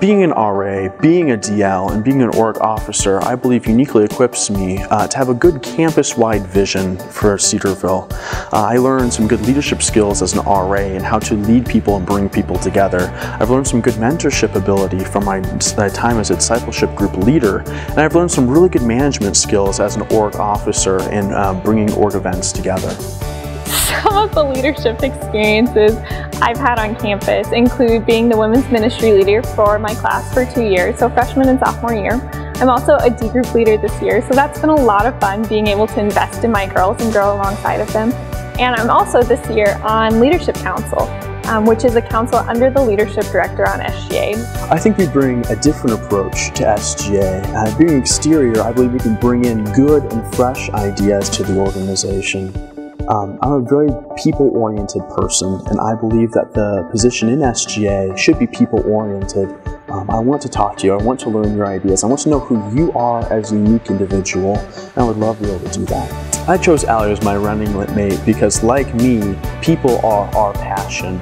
Being an RA, being a DL, and being an org officer, I believe uniquely equips me uh, to have a good campus-wide vision for Cedarville. Uh, I learned some good leadership skills as an RA and how to lead people and bring people together. I've learned some good mentorship ability from my, my time as a discipleship group leader, and I've learned some really good management skills as an org officer in uh, bringing org events together. Some of the leadership experiences I've had on campus include being the women's ministry leader for my class for two years, so freshman and sophomore year. I'm also a D group leader this year, so that's been a lot of fun being able to invest in my girls and grow alongside of them. And I'm also this year on Leadership Council, um, which is a council under the leadership director on SGA. I think we bring a different approach to SGA. Uh, being exterior, I believe we can bring in good and fresh ideas to the organization. Um, I'm a very people-oriented person, and I believe that the position in SGA should be people-oriented. Um, I want to talk to you. I want to learn your ideas. I want to know who you are as a unique individual, and I would love to be able to do that. I chose Allie as my running mate because, like me, people are our passion.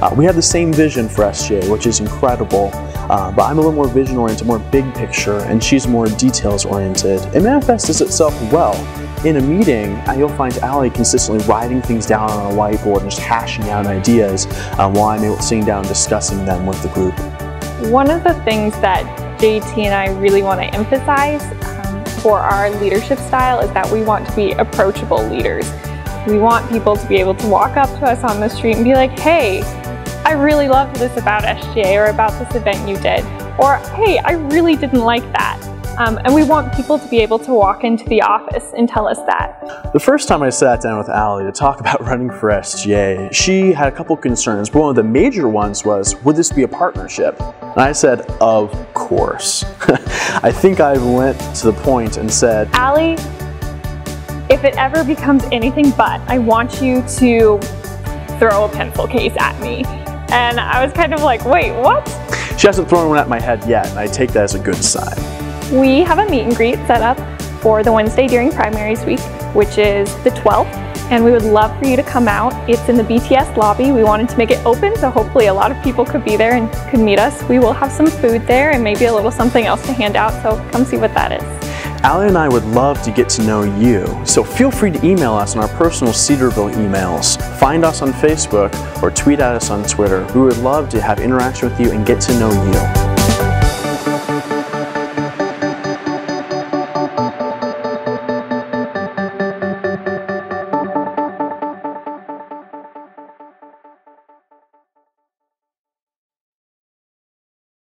Uh, we have the same vision for SGA, which is incredible, uh, but I'm a little more vision oriented, more big picture, and she's more details oriented. It manifests itself well in a meeting, uh, you'll find Allie consistently writing things down on a whiteboard and just hashing out ideas uh, while I'm sitting down discussing them with the group. One of the things that JT and I really want to emphasize um, for our leadership style is that we want to be approachable leaders. We want people to be able to walk up to us on the street and be like, hey, I really loved this about SGA or about this event you did. Or, hey, I really didn't like that. Um, and we want people to be able to walk into the office and tell us that. The first time I sat down with Allie to talk about running for SGA, she had a couple concerns. but One of the major ones was, would this be a partnership? And I said, of course. I think I went to the point and said, Allie, if it ever becomes anything but, I want you to throw a pencil case at me. And I was kind of like, wait, what? She hasn't thrown one at my head yet, and I take that as a good sign. We have a meet and greet set up for the Wednesday during primaries week, which is the 12th, and we would love for you to come out. It's in the BTS lobby. We wanted to make it open, so hopefully a lot of people could be there and could meet us. We will have some food there and maybe a little something else to hand out, so come see what that is. Allie and I would love to get to know you, so feel free to email us on our personal Cedarville emails. Find us on Facebook or tweet at us on Twitter. We would love to have interaction with you and get to know you.